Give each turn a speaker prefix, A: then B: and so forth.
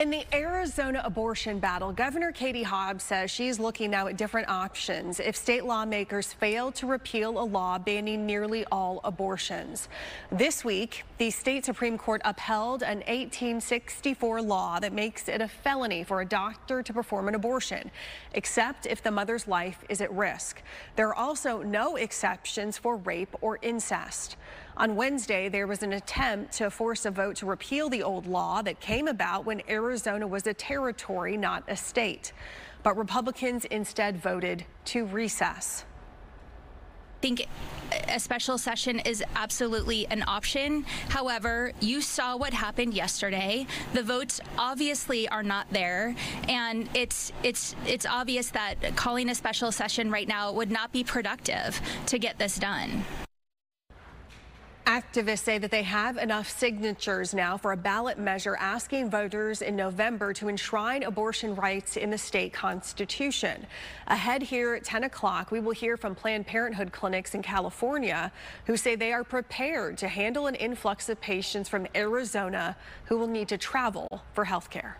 A: In the Arizona abortion battle, Governor Katie Hobbs says she's looking now at different options if state lawmakers fail to repeal a law banning nearly all abortions. This week, the state Supreme Court upheld an 1864 law that makes it a felony for a doctor to perform an abortion, except if the mother's life is at risk. There are also no exceptions for rape or incest. On Wednesday, there was an attempt to force a vote to repeal the old law that came about when Arizona was a territory, not a state. But Republicans instead voted to recess.
B: I think a special session is absolutely an option. However, you saw what happened yesterday. The votes obviously are not there, and it's it's it's obvious that calling a special session right now would not be productive to get this done.
A: Activists say that they have enough signatures now for a ballot measure asking voters in November to enshrine abortion rights in the state constitution. Ahead here at 10 o'clock, we will hear from Planned Parenthood clinics in California who say they are prepared to handle an influx of patients from Arizona who will need to travel for health care.